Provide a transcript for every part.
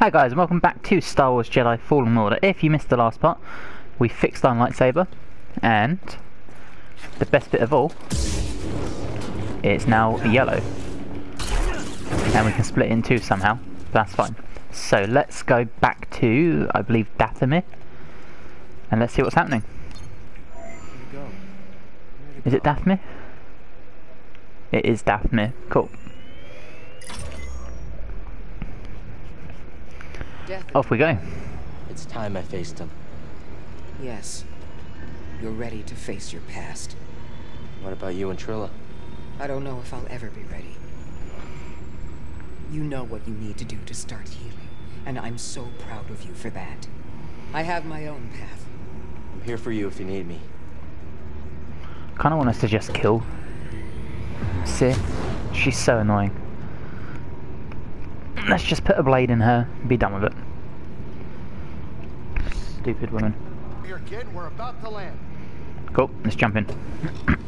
Hi guys, and welcome back to Star Wars Jedi Fallen Order. If you missed the last part, we fixed our lightsaber, and the best bit of all, it's now yellow. And we can split it in two somehow, that's fine. So let's go back to, I believe, Dathomir, and let's see what's happening. Is it Dathomir? It is Dathomir, cool. Death. Off we go. It's time I faced him. Yes. You're ready to face your past. What about you and Trilla? I don't know if I'll ever be ready. You know what you need to do to start healing, and I'm so proud of you for that. I have my own path. I'm here for you if you need me. Kinda want us to just kill Sith. She's so annoying. Let's just put a blade in her and be done with it. Stupid woman. Here, kid, we're about to land. Cool, let's jump in.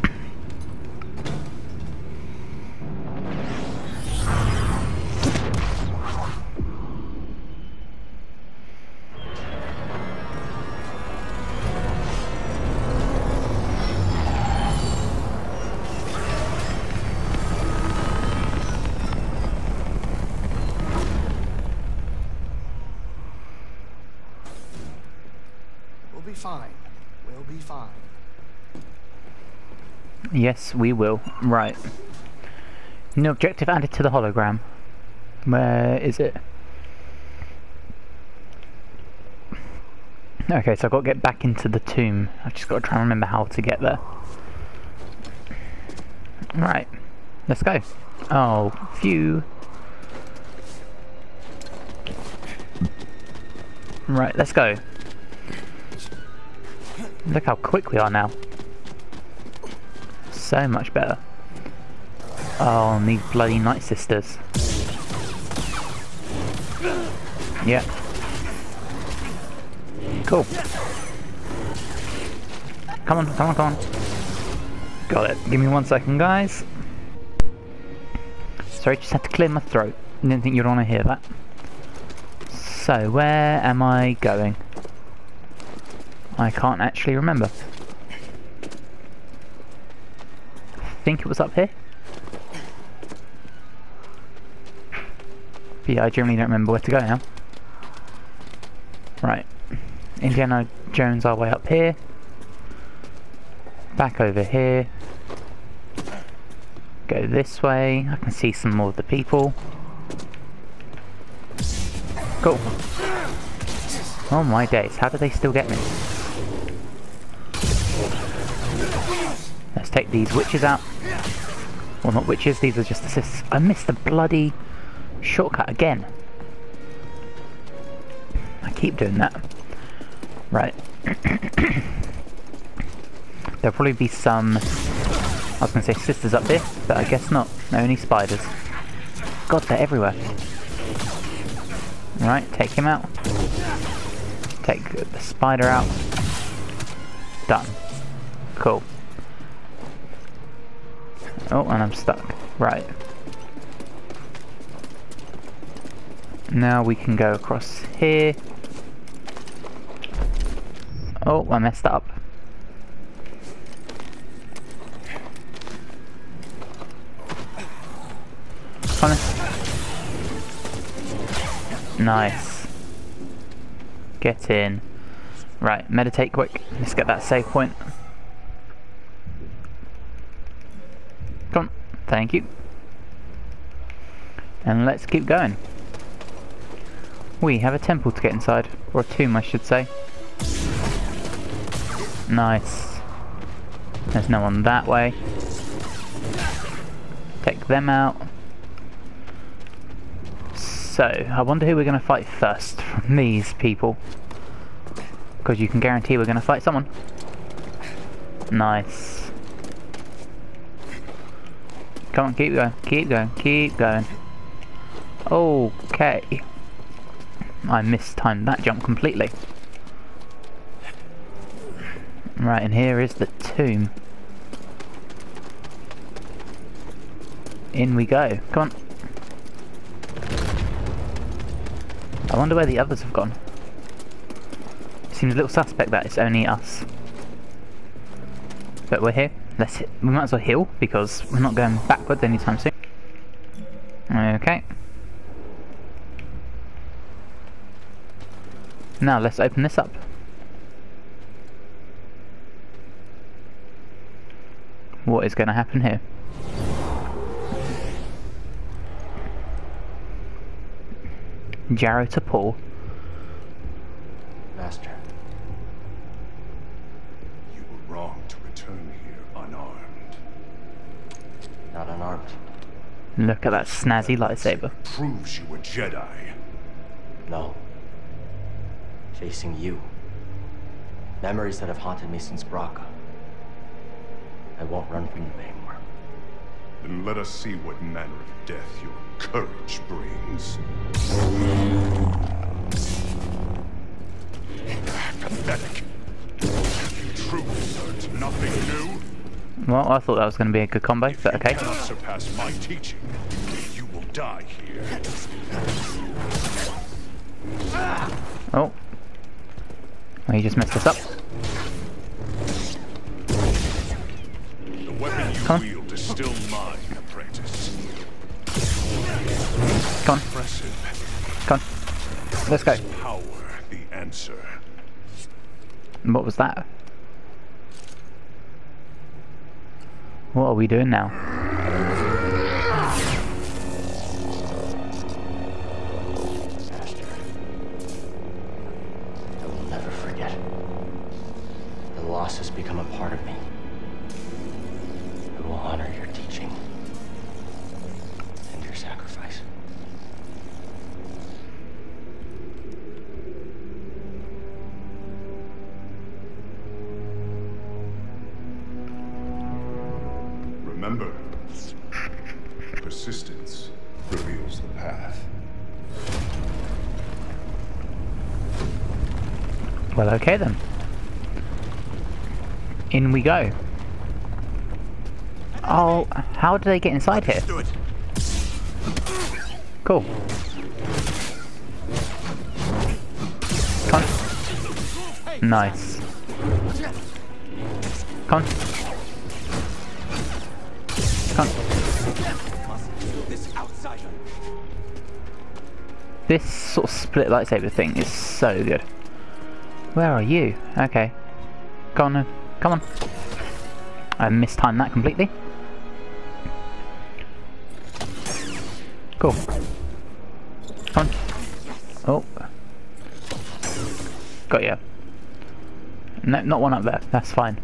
Yes, we will. Right. New objective added to the hologram. Where is it? Okay, so I've got to get back into the tomb. I've just got to try and remember how to get there. Right. Let's go. Oh, phew. Right, let's go. Look how quick we are now. So much better. Oh, and these bloody Night Sisters. Yeah. Cool. Come on, come on, come on. Got it. Give me one second, guys. Sorry, just had to clear my throat. Didn't think you'd want to hear that. So, where am I going? I can't actually remember. I think it was up here. But yeah, I generally don't remember where to go now. Right. Indiana Jones our way up here. Back over here. Go this way. I can see some more of the people. Cool. Oh my days, how do they still get me? Let's take these witches out. Well, not witches, these are just assists. I missed the bloody shortcut again. I keep doing that. Right. There'll probably be some... I was going to say sisters up here, but I guess not. Only spiders. God, they're everywhere. Right, take him out. Take the spider out. Done. Cool. Oh, and I'm stuck. Right. Now we can go across here. Oh, I messed up. Nice. Get in. Right, meditate quick. Let's get that save point. Come on. Thank you. And let's keep going. We have a temple to get inside. Or a tomb, I should say. Nice. There's no one that way. Take them out. So, I wonder who we're going to fight first from these people. Because you can guarantee we're going to fight someone. Nice. Come on, keep going, keep going, keep going. Okay. I mistimed that jump completely. Right, and here is the tomb. In we go. Come on. I wonder where the others have gone. Seems a little suspect that it's only us. But we're here. Let's. We might as well heal because we're not going backwards anytime soon. Okay. Now let's open this up. What is going to happen here? Jarrow to Paul. Master, You were wrong to return here unarmed. not unarmed. Look at that snazzy lightsaber. Proves you a Jedi. No. Facing you. Memories that have haunted me since Bracca. I won't run from them anymore. Then let us see what manner of death your courage brings. Pathetic. Truth learned nothing new. Well, I thought that was going to be a good combo, but okay. You surpass my teaching. You will die here. Oh. Well, he just messed us up. The weapon you Come on. wield is still mine, apprentice. Come on, Impressive. come on. Let's go. Power, the answer. What was that? What are we doing now? I will never forget. The loss has become a part of me. I will honor your teaching. Okay then. In we go. Oh, how do they get inside here? Cool. Con. Nice. Con. Con. This sort of split lightsaber thing is so good. Where are you? Okay. Go on. Come on. I mistimed that completely. Cool. Come on. Oh. Got you. No, not one up there. That's fine.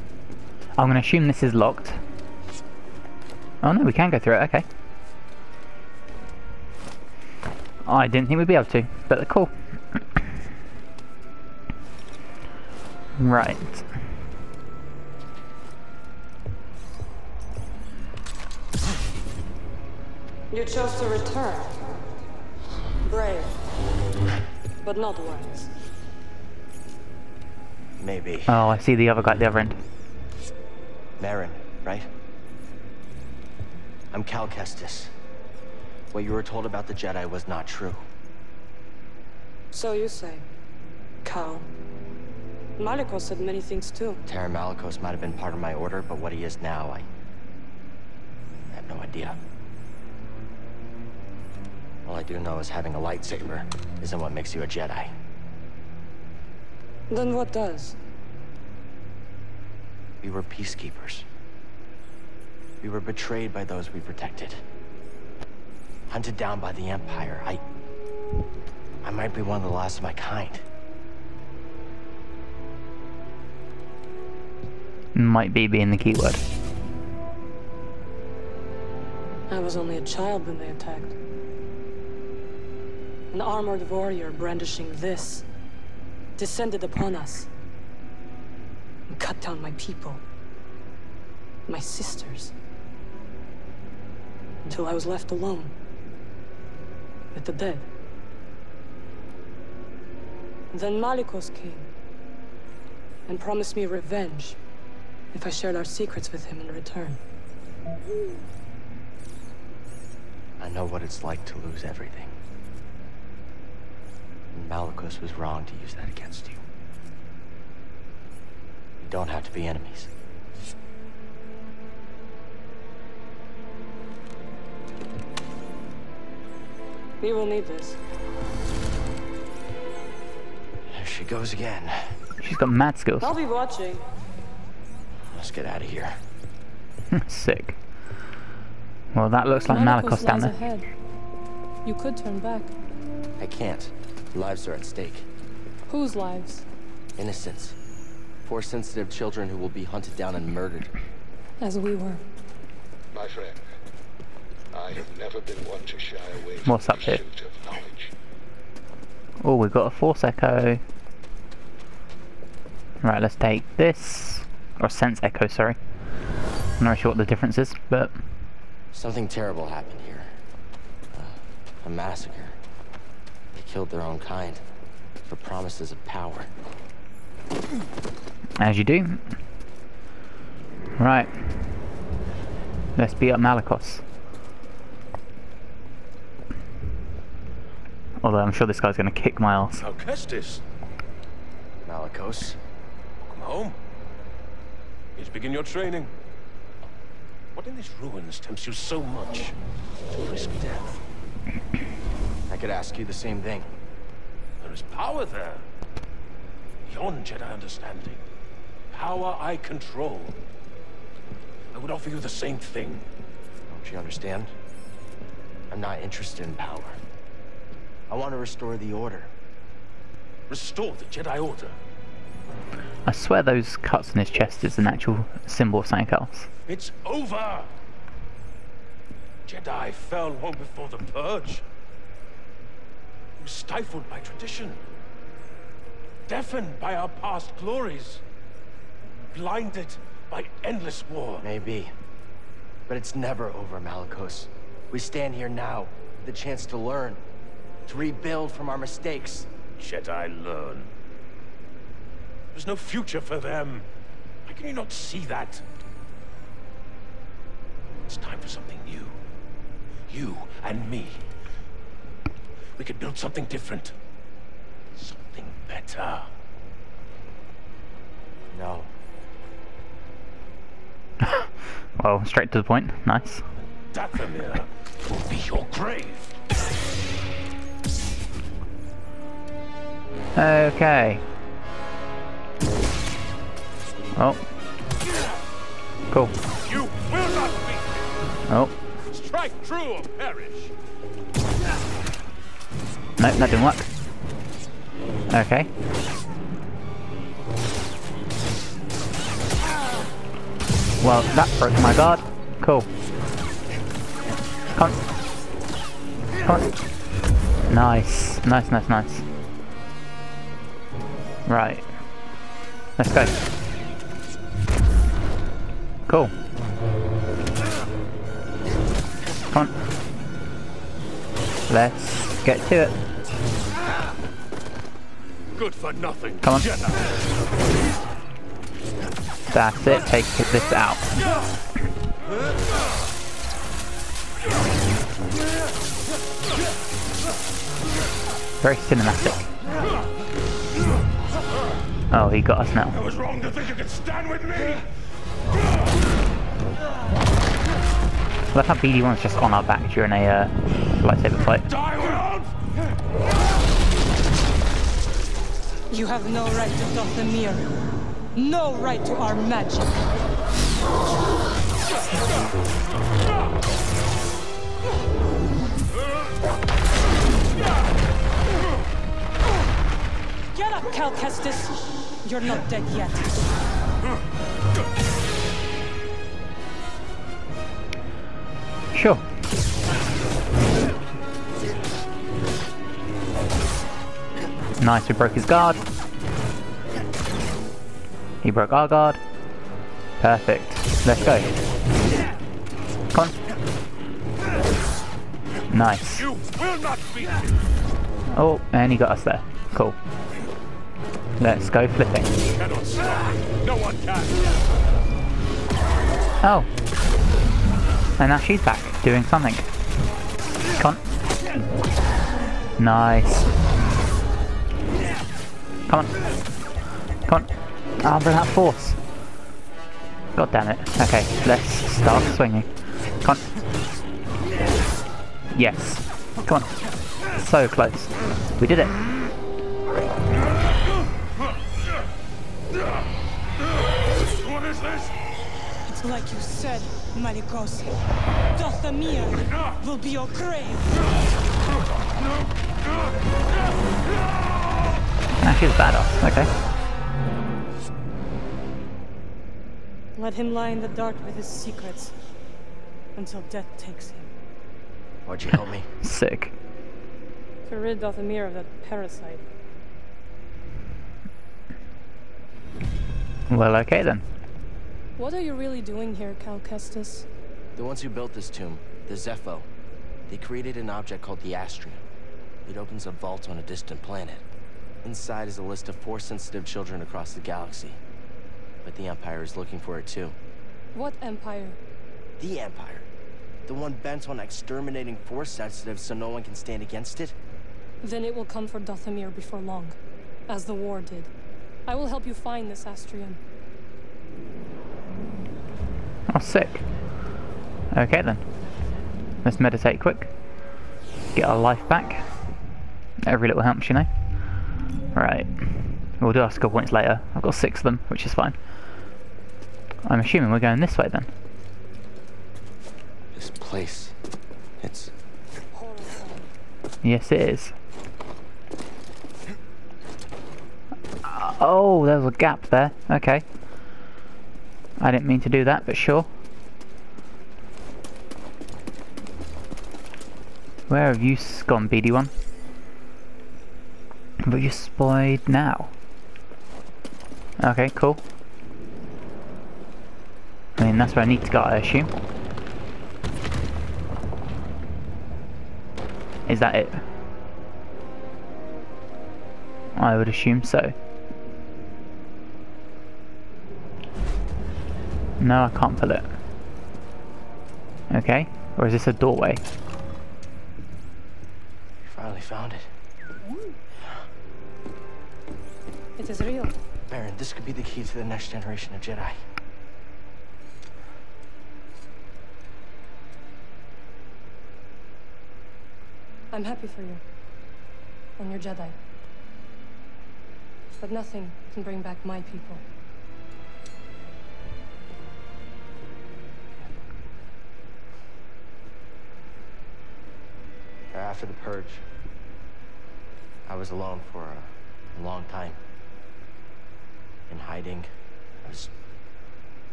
I'm going to assume this is locked. Oh no, we can go through it. Okay. I didn't think we'd be able to, but cool. Right. You chose to return. Brave, but not wise. Maybe. Oh, I see the other guy at the other end. Merrin, right? I'm Cal Kestis. What you were told about the Jedi was not true. So you say. Cal. Maliko said many things too. Taron Malicos might have been part of my order, but what he is now, I... I have no idea. All I do know is having a lightsaber isn't what makes you a Jedi. Then what does? We were peacekeepers. We were betrayed by those we protected. Hunted down by the Empire. I... I might be one of the last of my kind. Might be being the keyword. I was only a child when they attacked. An armored warrior brandishing this descended upon us and cut down my people, my sisters, until I was left alone with the dead. Then Malicos came and promised me revenge if I shared our secrets with him in return. I know what it's like to lose everything. And Malicos was wrong to use that against you. We don't have to be enemies. We will need this. There she goes again. She's got mad skills. I'll be watching. Let's get out of here. Sick. Well, that looks like Malicos down lies there. ahead. You could turn back. I can't. Lives are at stake. Whose lives? Innocents. Four sensitive children who will be hunted down and murdered. As we were. My friend, I have never been one to shy away from What's up here? pursuit of knowledge. Oh, we've got a Force Echo. Right, let's take this. Or Sense Echo, sorry. I'm not sure what the difference is, but Something terrible happened here. Uh, a massacre. They killed their own kind for promises of power. as you do. Right. Let's beat up Malicos. Although I'm sure this guy's going to kick my ass. Alcestis, Malicos, come home. To begin your training. What in these ruins tempts you so much to risk death? I could ask you the same thing. There is power there. Beyond Jedi understanding. Power I control. I would offer you the same thing. Don't you understand? I'm not interested in power. I want to restore the Order. Restore the Jedi Order. I swear those cuts on his chest is an actual symbol of something else. It's over! Jedi fell long before the Purge. We were stifled by tradition. Deafened by our past glories. Blinded by endless war. Maybe. But it's never over, Malicos. We stand here now, with the chance to learn, to rebuild from our mistakes. Jedi learn. There's no future for them. Why can you not see that? It's time for something new. You and me. We could build something different. Something better. No. Well, straight to the point. Nice. Dathomir will be your grave. Okay. Oh. Cool. You will not. Oh. Strike true or perish. Nope, that didn't work. Okay. Well, that broke my guard. Cool. Come on. Come on. Nice. Nice, nice, nice. Right. Let's go. Cool. Come on. Let's get to it. Good for nothing. Come on. Jedi. That's it, take this out. Very cinematic. Oh, he got us now. I was wrong to think you could stand with me. I love how BD1's just on our back during a uh, lightsaber fight. You have no right to Dathomir. No right to our magic. Get up, Cal Kestis. You're not dead yet. Nice, we broke his guard. He broke our guard. Perfect. Let's go. Come on. Nice. You will not. Oh, and he got us there. Cool. Let's go flipping. No one can. Oh. And now she's back, doing something. Nice. Come on. Come on. Oh, bring out force. God damn it. Okay, let's start swinging. Come on. Yes. Come on. So close. We did it. What is this? It's like you said, Malikosi. Dathomir will be your grave. Ah, she's a badass. Okay. Let him lie in the dark with his secrets until death takes him. Why'd you help me? Sick. To rid Dathomir of that parasite. Well, okay then. What are you really doing here, Cal Kestis? The ones who built this tomb, the Zeffo, they created an object called the Astrium. It opens a vault on a distant planet. Inside is a list of Force-sensitive children across the galaxy. But the Empire is looking for it too. What empire? The Empire. The one bent on exterminating Force-sensitives so no one can stand against it? Then it will come for Dathomir before long, as the war did. I will help you find this Astrium. Oh, sick. Okay then. Let's meditate quick. Get our life back. Every little helps, you know. Right. We'll do our skill points later. I've got six of them, which is fine. I'm assuming we're going this way then. This place. It's... Yes, it is. Oh, there's a gap there. Okay. I didn't mean to do that, but sure. Where have you gone, BD1? But you spied now. Okay, cool. I mean, that's where I need to go, I assume. Is that it? I would assume so. No, I can't pull it. Okay, or is this a doorway? You finally found it. It is real. Baron, this could be the key to the next generation of Jedi. I'm happy for you. And your Jedi. But nothing can bring back my people. After the purge, I was alone for a long time. In hiding, I was,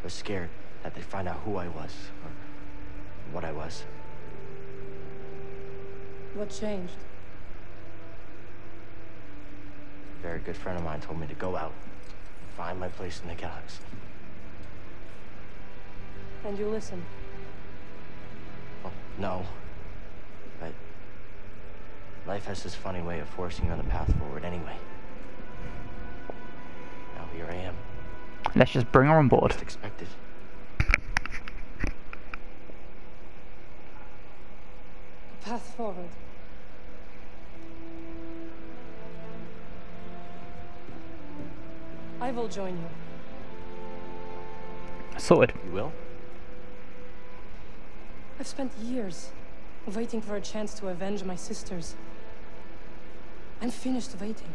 I was scared that they'd find out who I was or what I was. What changed? A very good friend of mine told me to go out and find my place in the galaxy. And you listen? Well, no. But life has this funny way of forcing you on the path forward anyway. Now here I am. Let's just bring her on board. Just expected. A path forward. I will join you. Sorted. You will? I've spent years waiting for a chance to avenge my sisters. I'm finished waiting.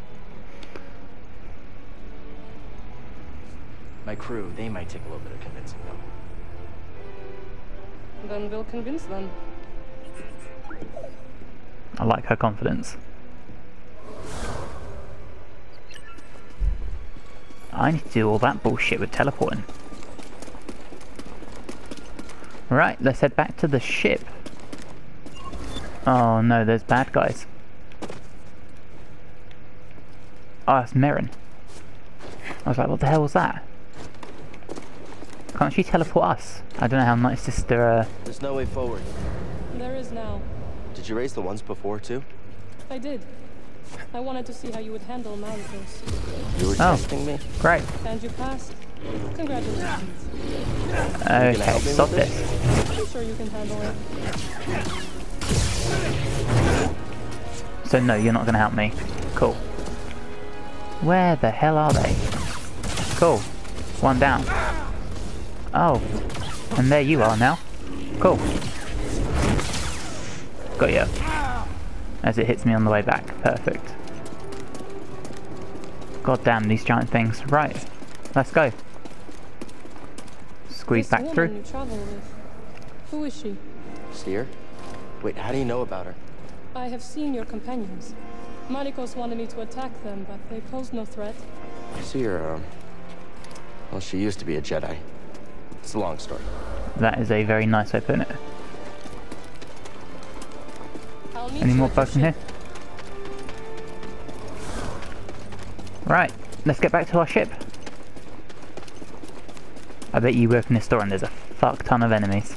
My crew, they might take a little bit of convincing, though. Then we'll convince them. I like her confidence. I need to do all that bullshit with teleporting. Right, let's head back to the ship. Oh no, there's bad guys. Oh, that's Merrin. I was like, what the hell was that? Can't she teleport us? I don't know how my sister, uh... There's no way forward. There is now. Did you raise the ones before, too? I did. I wanted to see how you would handle Malicos. You were Oh. testing me? Great. And you passed. Congratulations. Okay, help me stop with this. I'm sure you can handle it. So no, you're not going to help me. Cool. Where the hell are they? Cool. One down. Oh. And there you are now. Cool. Got you. As it hits me on the way back. Perfect. God damn these giant things. Right. Let's go. Squeeze This back woman through. you travel with. Who is she? Cere? Wait, how do you know about her? I have seen your companions. Malicos wanted me to attack them, but they posed no threat. See her, um... Well, she used to be a Jedi. It's a long story. That is a very nice it. Any more bugs in here? Right, let's get back to our ship. I bet you open this door and there's a fuck ton of enemies.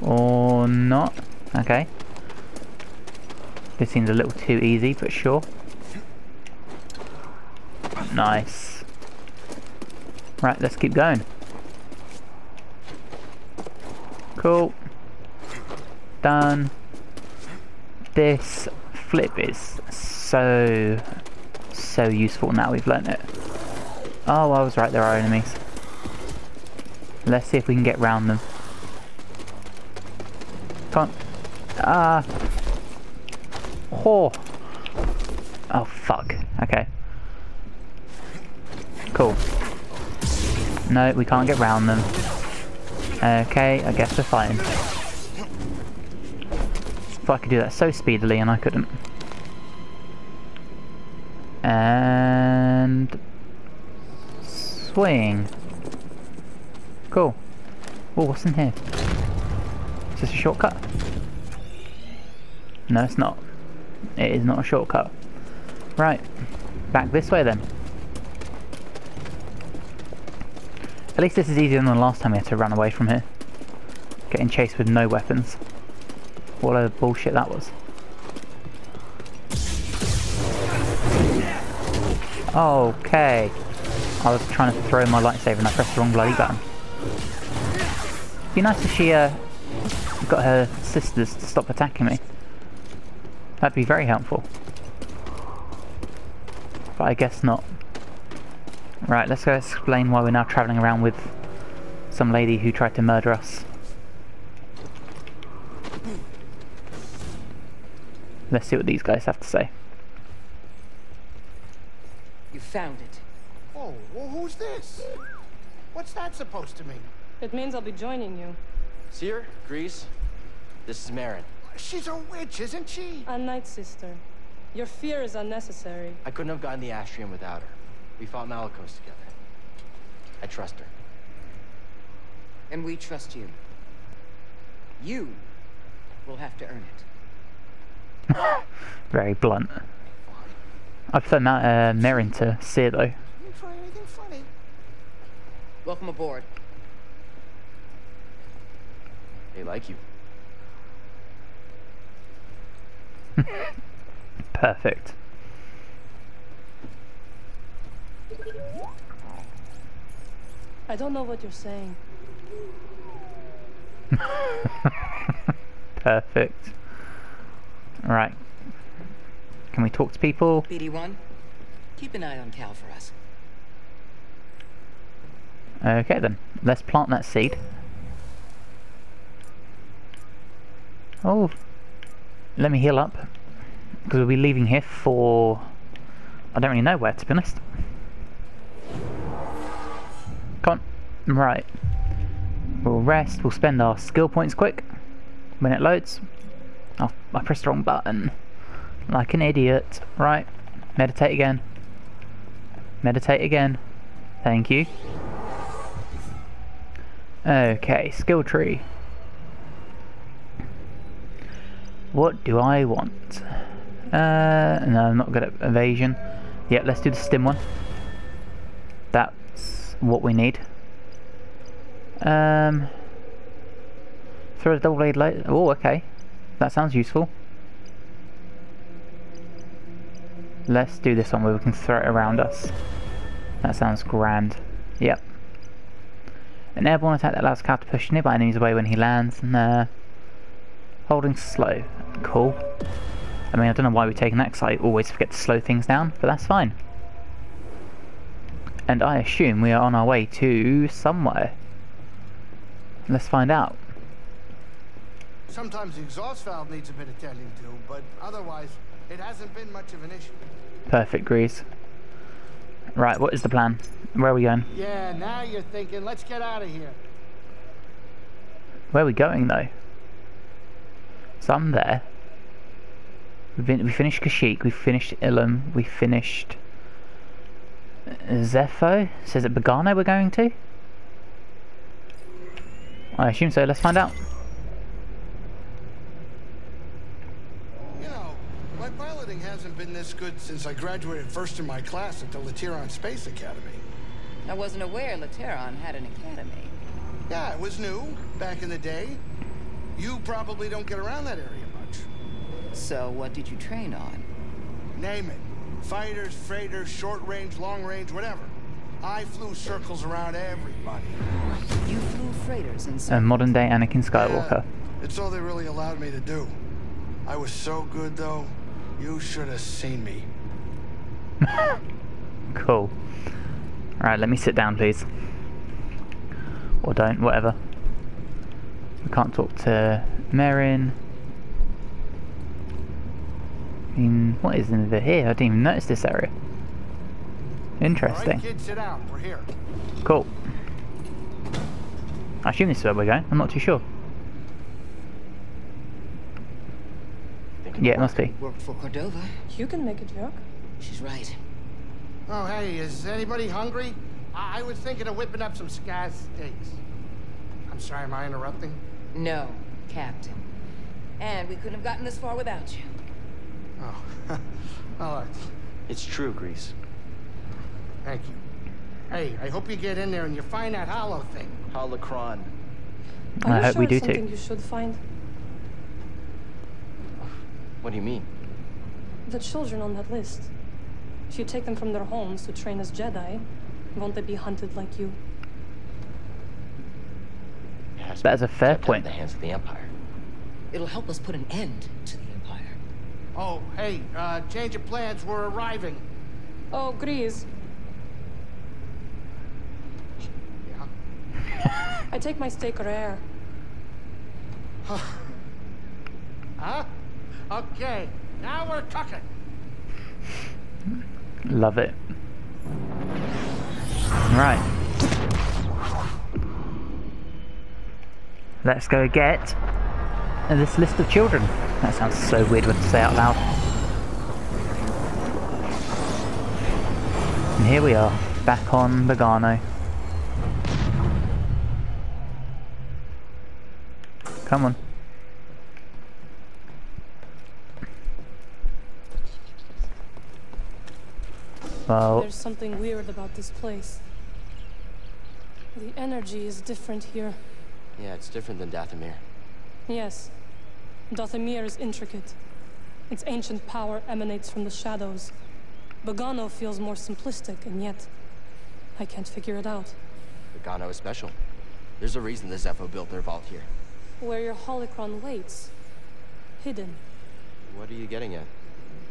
Or not. Okay. This seems a little too easy, but sure. Nice. Right, let's keep going. Cool. Done. This flip is so, so useful now we've learnt it. Oh, I was right, there are enemies. Let's see if we can get round them. Come on. Ah. Oh. Oh, fuck. Okay. Cool. No, we can't get round them. Okay, I guess we're fine. If I could do that so speedily and I couldn't. And... Swing. Cool. Oh, what's in here? Is this a shortcut? No, it's not. It is not a shortcut. Right. Back this way then. At least this is easier than the last time we had to run away from here. Getting chased with no weapons. What a bullshit that was. Okay. I was trying to throw my lightsaber and I pressed the wrong bloody button. Be nice if she uh, got her sisters to stop attacking me. That'd be very helpful. But I guess not. Right, let's go explain why we're now travelling around with some lady who tried to murder us. Let's see what these guys have to say. You found it. Oh, well, who's this? What's that supposed to mean? It means I'll be joining you. Cere, Greez, this is Merrin. She's a witch, isn't she? A night sister. Your fear is unnecessary. I couldn't have gotten the Astrium without her. We fought Malicos together. I trust her. And we trust you. You will have to earn it. Very blunt. I prefer Ma uh, Merrin to Cere though. You try anything funny? Welcome aboard. They like you. Perfect. I don't know what you're saying. Perfect. Right. Can we talk to people? BD1, keep an eye on Cal for us. Okay then, let's plant that seed. Oh, let me heal up. Because we'll be leaving here for... I don't really know where, to be honest. Right. We'll rest, we'll spend our skill points quick. When it loads. Oh, I pressed the wrong button. Like an idiot. Right. Meditate again. Meditate again. Thank you. Okay, skill tree. What do I want? Uh, no, I'm not good at evasion. Yep, let's do the stim one. That's what we need. Um, throw a double blade light. Oh, okay. That sounds useful. Let's do this one where we can throw it around us. That sounds grand. Yep. An airborne attack that allows Cal to push nearby enemies away when he lands. Nah. Holding slow. Cool. I mean, I don't know why we're taking that because I always forget to slow things down, but that's fine. And I assume we are on our way to somewhere. Let's find out. Sometimes the exhaust valve needs a bit of tending to, but otherwise, it hasn't been much of an issue. Perfect, Greez. Right, what is the plan? Where are we going? Yeah, now you're thinking, let's get out of here. Where are we going, though? So I'm there. We've been, we finished Kashyyyk, we finished Ilum, we finished... Zeffo? Says it Bogano we're going to? I assume so, let's find out. You know, my piloting hasn't been this good since I graduated first in my class at the Lateron Space Academy. I wasn't aware Lateron had an academy. Yeah, it was new, back in the day. You probably don't get around that area much. So what did you train on? Name it. Fighters, freighters, short range, long range, whatever. I flew circles around everybody. You flew freighters and A modern day Anakin Skywalker. Yeah, it's all they really allowed me to do. I was so good, though. You should have seen me. Cool. Alright, let me sit down, please. Or don't, whatever. We can't talk to Merrin. I mean, what is in over here? I didn't even notice this area. All Interesting. right, kids, sit down. We're here. Cool. I assume this is where we're going. I'm not too sure. Think Yeah, it must be. Worked for Cordova. You can make a joke. She's right. Oh, hey, is anybody hungry? I, I was thinking of whipping up some scaz steaks. I'm sorry, am I interrupting? No, Captain. And we couldn't have gotten this far without you. Oh, all right. It's true, Greez. Thank you. Hey, I hope you get in there and you find that hollow thing. Holocron. Are I you hope sure we do it's too. something you should find? What do you mean? The children on that list. If you take them from their homes to train as Jedi, won't they be hunted like you? It has That is a fair kept out of point. the hands of the Empire. It'll help us put an end to the Empire. Oh, hey, uh, change of plans. We're arriving. Oh, Greez, Yeah. I take my steak rare. Huh? Okay, now we're talking. Love it. Right. Let's go get this list of children. That sounds so weird when to say out loud. And here we are, back on Bogano. Come on. Well, There's something weird about this place. The energy is different here. Yeah, it's different than Dathomir. Yes. Dathomir is intricate. Its ancient power emanates from the shadows. Bogano feels more simplistic, and yet I can't figure it out. Bogano is special. There's a reason the Zeffo built their vault here. Where your holocron waits. Hidden. What are you getting at?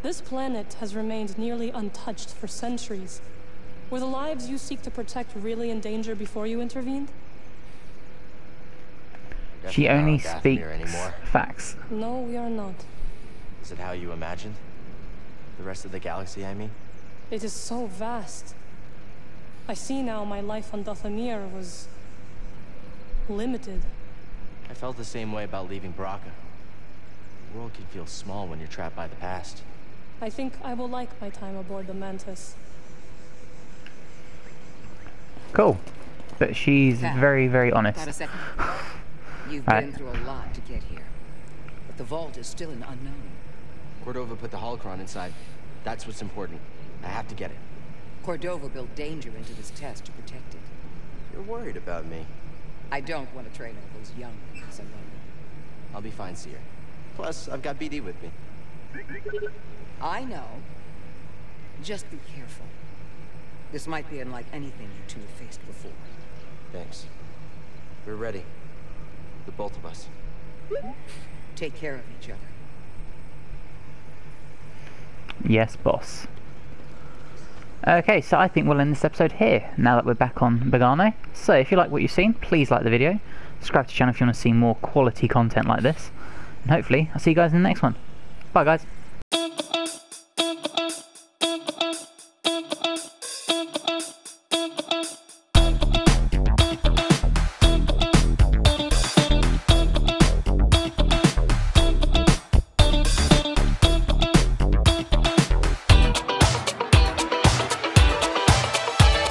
This planet has remained nearly untouched for centuries. Were the lives you seek to protect really in danger before you intervened? she only speaks anymore. facts. No, we are not. Is it how you imagined? The rest of the galaxy, I mean? It is so vast. I see now my life on Dathomir was... limited. I felt the same way about leaving Baraka. The world can feel small when you're trapped by the past. I think I will like my time aboard the Mantis. Cool. But she's Val, very, very Got a honest. second? You've Right. been through a lot to get here. But the vault is still an unknown. Cordova put the holocron inside. That's what's important. I have to get it. Cordova built danger into this test to protect it. You're worried about me. I don't want to train all those young ones alone. I'll be fine, Cere. Plus, I've got BD with me. I know. Just be careful. This might be unlike anything you two have faced before. Thanks. We're ready. The both of us. Take care of each other. Yes, boss. Okay, so I think we'll end this episode here, now that we're back on Bogano. So if you like what you've seen, please like the video, subscribe to the channel if you want to see more quality content like this, and hopefully I'll see you guys in the next one. Bye guys.